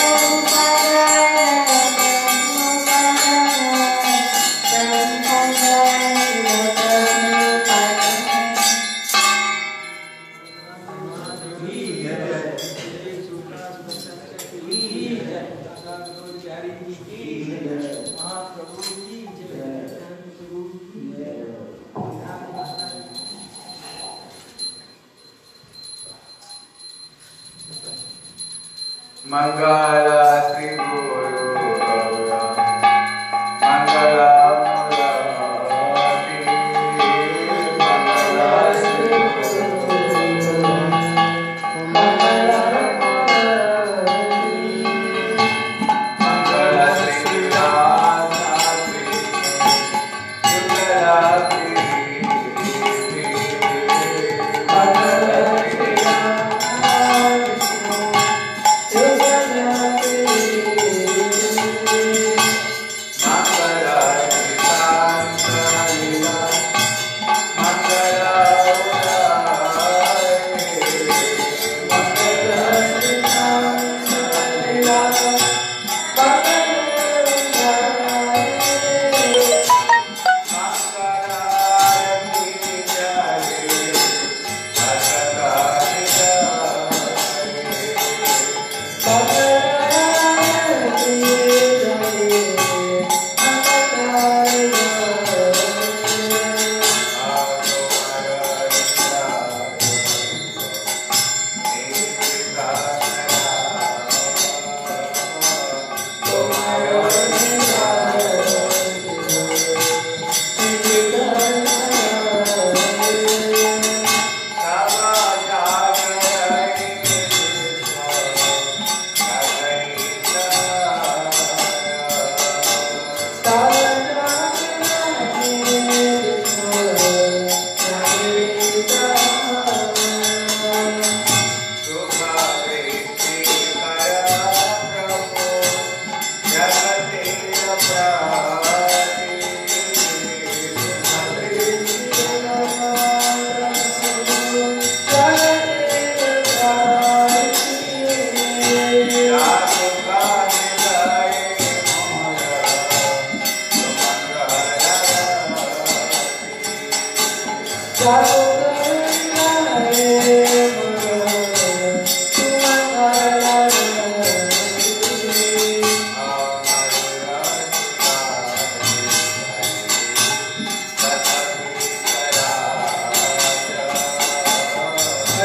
Oh, Mangala Sri Guru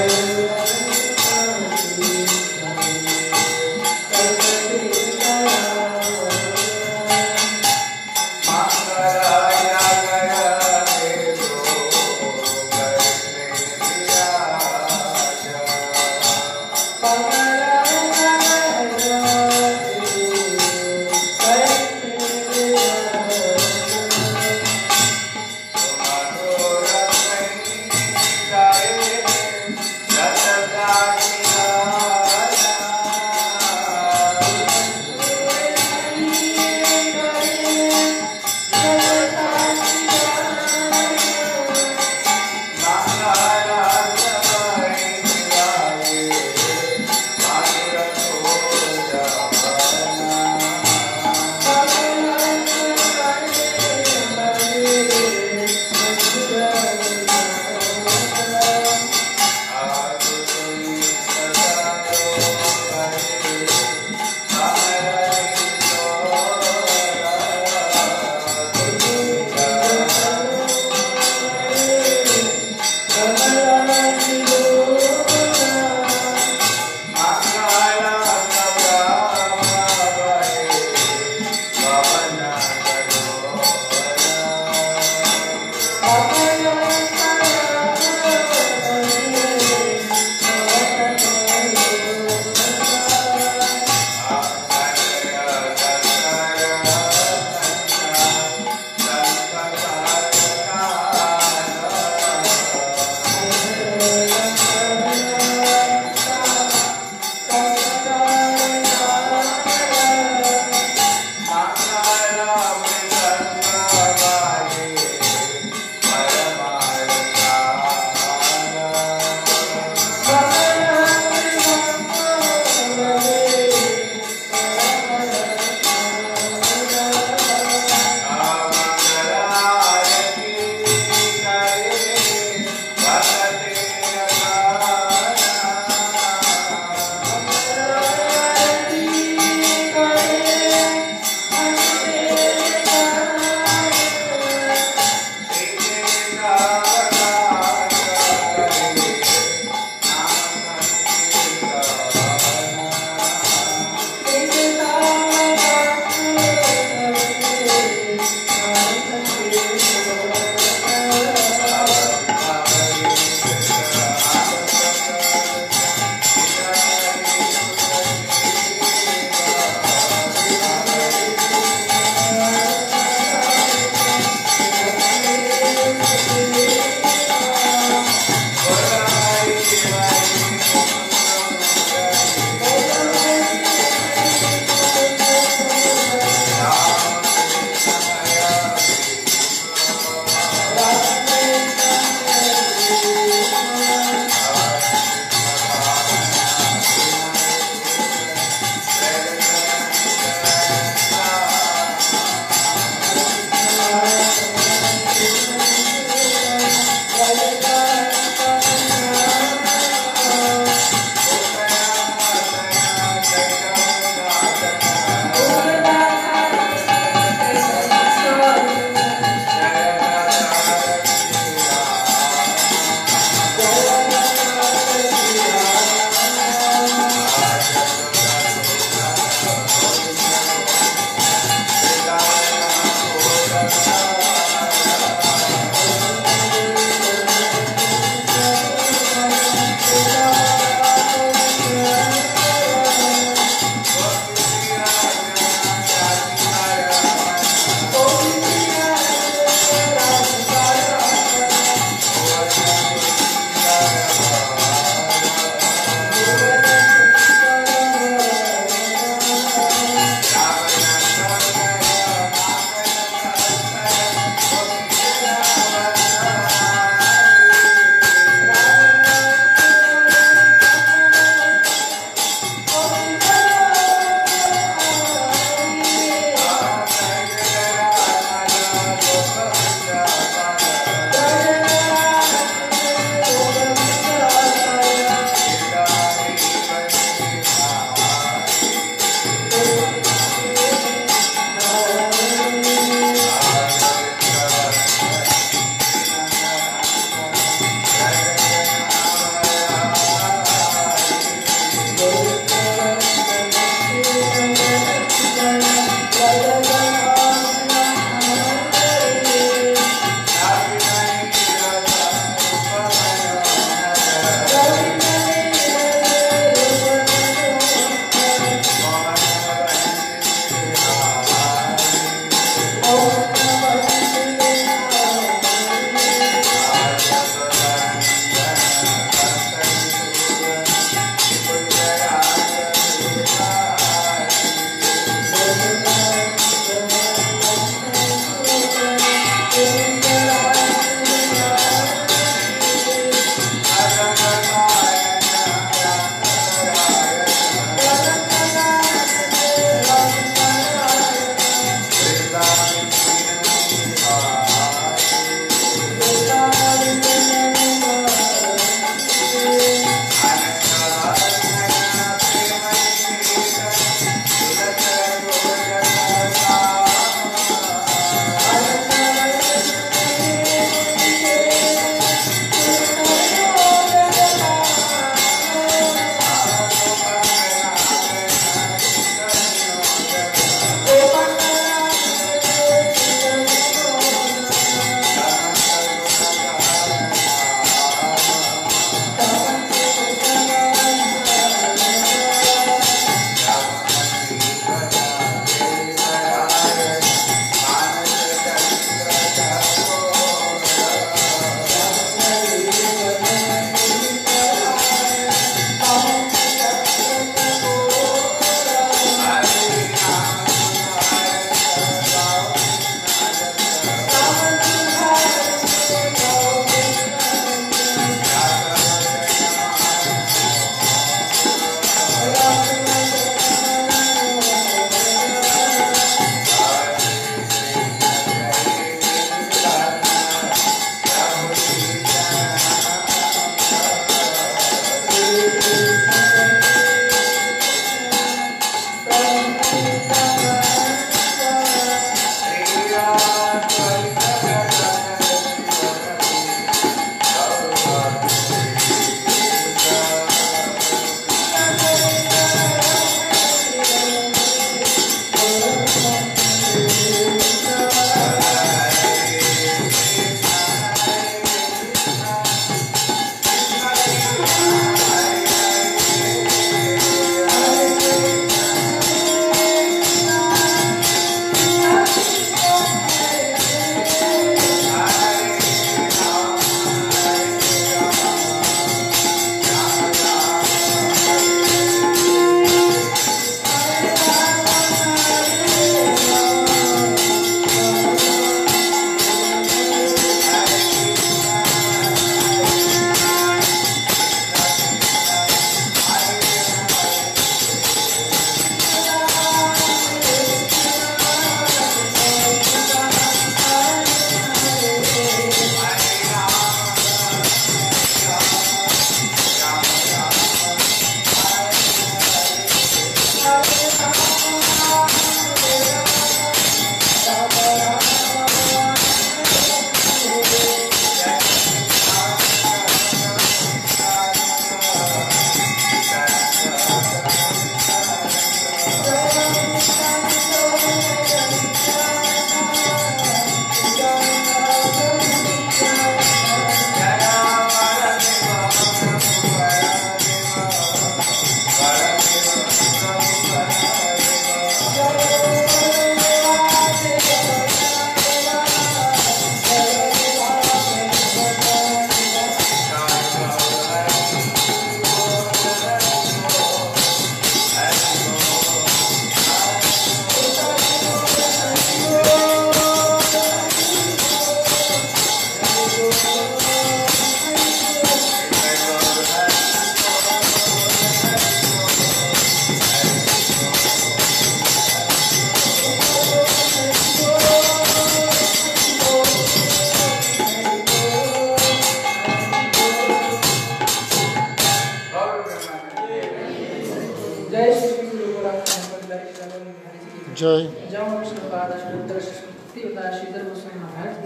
Bye.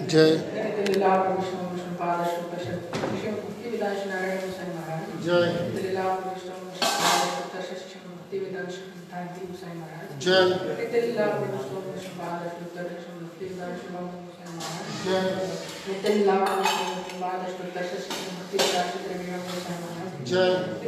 جائے جائے جائے جائے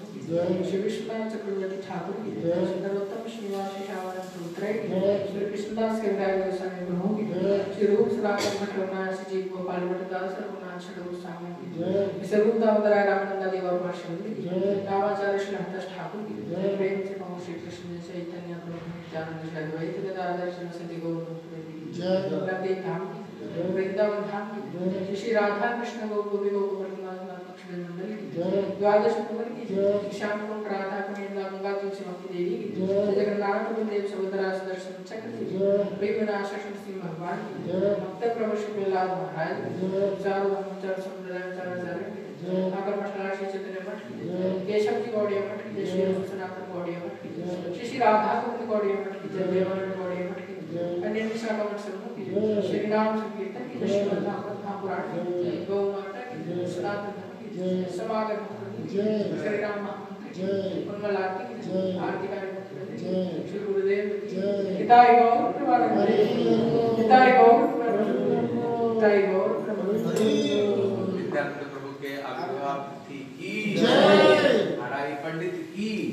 श्री कृष्णदास कुलवती ठाकुर की जय श्री नरोत्तम श्रीवास शावर सूत्र जय श्री कृष्णदास के राय में सहयोग होगी जय श्री रूप सराफ भट्ट वर्मा श्री जी गोपाल भट्ट दास और गुणा छड़ो स्वामी की जय श्री रूप दामोदर रामानंद देव और महर्षि की जय रामाचार्य श्री हरदास ठाकुर की जय प्रेम से कहो श्री कृष्ण चैतन्य प्रभु जानन जय द्वैत के दर्शन से देखो जय जय वृंदावन धाम की जय श्री राधा कृष्ण गोविंद गोविंद मंडल की द्वादश नंबर की जो शाम को करा था अपने लागूंगा तो उसे भक्ति देवी की जो जगह नारायण को देव सबदराज दर्शन चक्र की जो प्रेम नाश शक्ति श्री भगवान की जो भक्त प्रवेश में लाभ महाराज जो चार वन चार समुद्र चार हजार जो आकर मस्तराशी चतुर्य मठ की जो केशव की गौड़िया मठ की जय श्री रघुनाथ गौड़िया मठ की जो श्री श्री राधा को की गौड़िया मठ की जय देवानंद गौड़िया मठ की जो अन्य निशा का मठ समूह की जो श्री राम संकीर्तन की जय श्री राधा पुराण की जय गौ माता की जय सनातन سماج رام پنڈت کی